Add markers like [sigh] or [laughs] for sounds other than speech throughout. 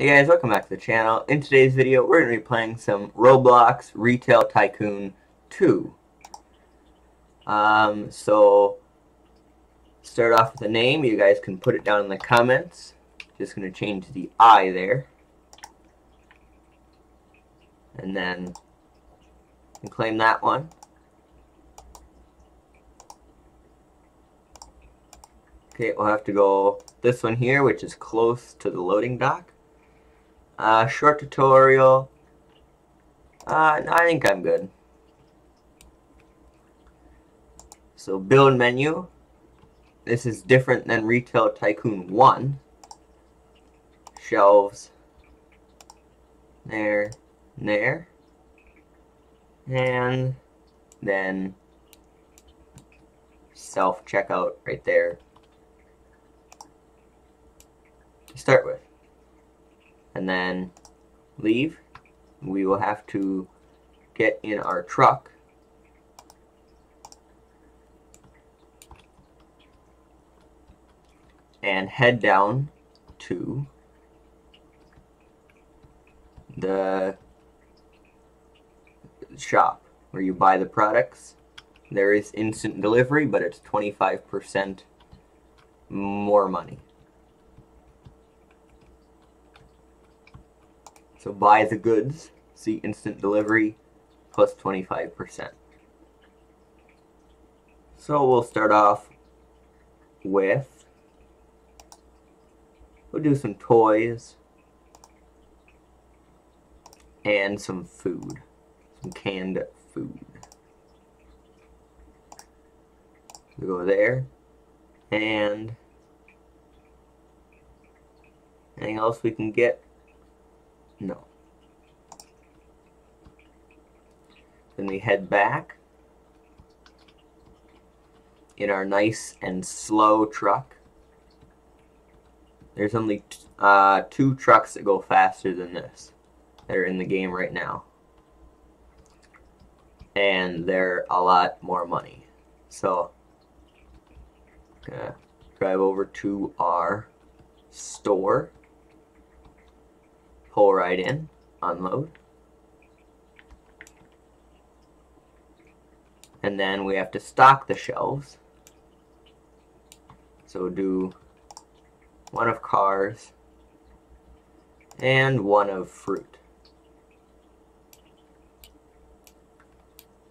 Hey guys, welcome back to the channel. In today's video, we're going to be playing some Roblox Retail Tycoon 2. Um, so, start off with a name. You guys can put it down in the comments. Just going to change the I there. And then, claim that one. Okay, we'll have to go this one here, which is close to the loading dock. Uh, short tutorial. Uh, I think I'm good. So build menu. This is different than Retail Tycoon 1. Shelves. There. There. And then self-checkout right there to start with and then leave. We will have to get in our truck and head down to the shop where you buy the products. There is instant delivery, but it's 25% more money. So buy the goods, see instant delivery, plus 25%. So we'll start off with, we'll do some toys and some food, some canned food. We go there, and anything else we can get Then we head back in our nice and slow truck. There's only uh, two trucks that go faster than this that are in the game right now. And they're a lot more money. So, gonna drive over to our store pull right in, unload. And then we have to stock the shelves. So do one of cars and one of fruit.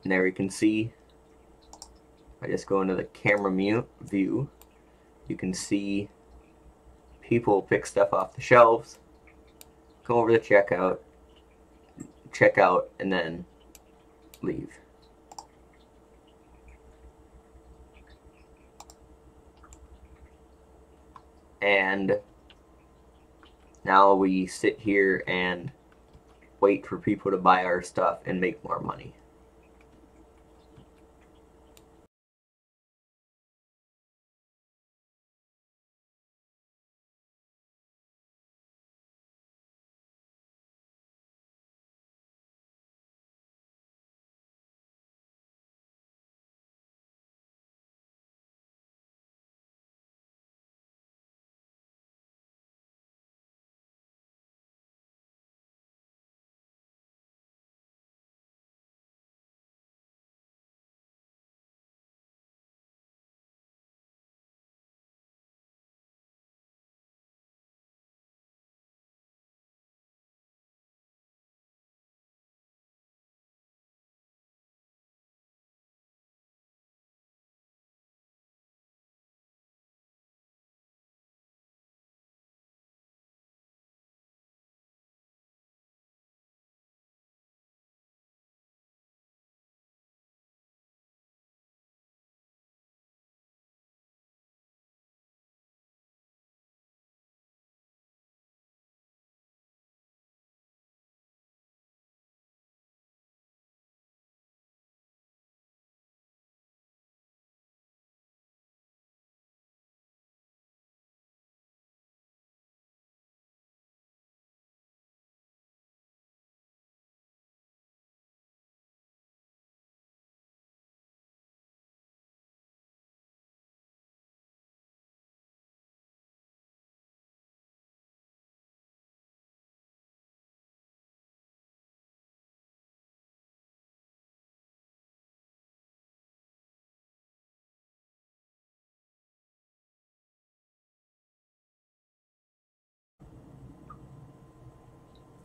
And there you can see, I just go into the camera mute view, you can see people pick stuff off the shelves come over to checkout, check out, and then leave. And now we sit here and wait for people to buy our stuff and make more money.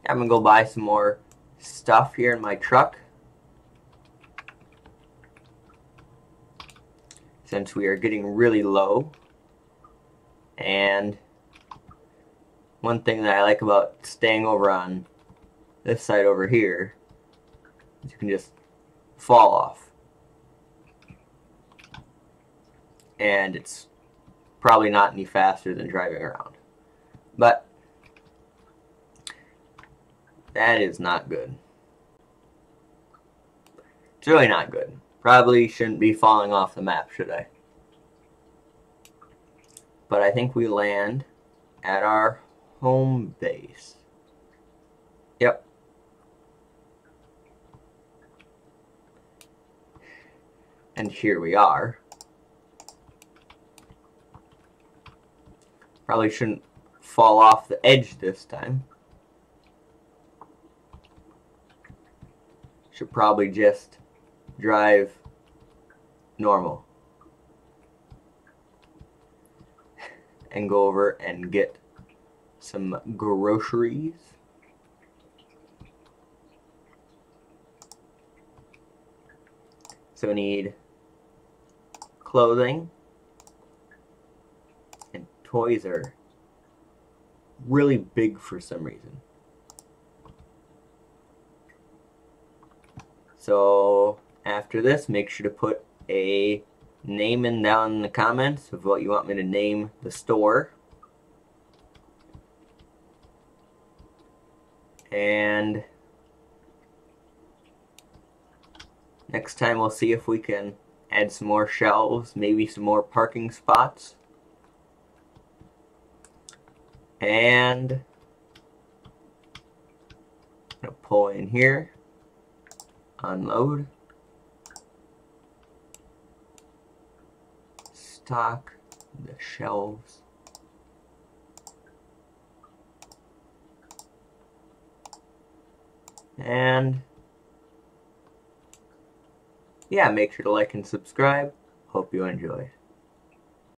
I'm gonna go buy some more stuff here in my truck. Since we are getting really low. And one thing that I like about staying over on this side over here is you can just fall off. And it's probably not any faster than driving around. But that is not good. It's really not good. Probably shouldn't be falling off the map, should I? But I think we land at our home base. Yep. And here we are. Probably shouldn't fall off the edge this time. Should probably just drive normal. [laughs] and go over and get some groceries. So we need clothing and toys are really big for some reason. So after this, make sure to put a name in down in the comments of what you want me to name the store. And next time we'll see if we can add some more shelves, maybe some more parking spots. And I'm to pull in here, unload. stock the shelves. And yeah, make sure to like and subscribe. Hope you enjoy.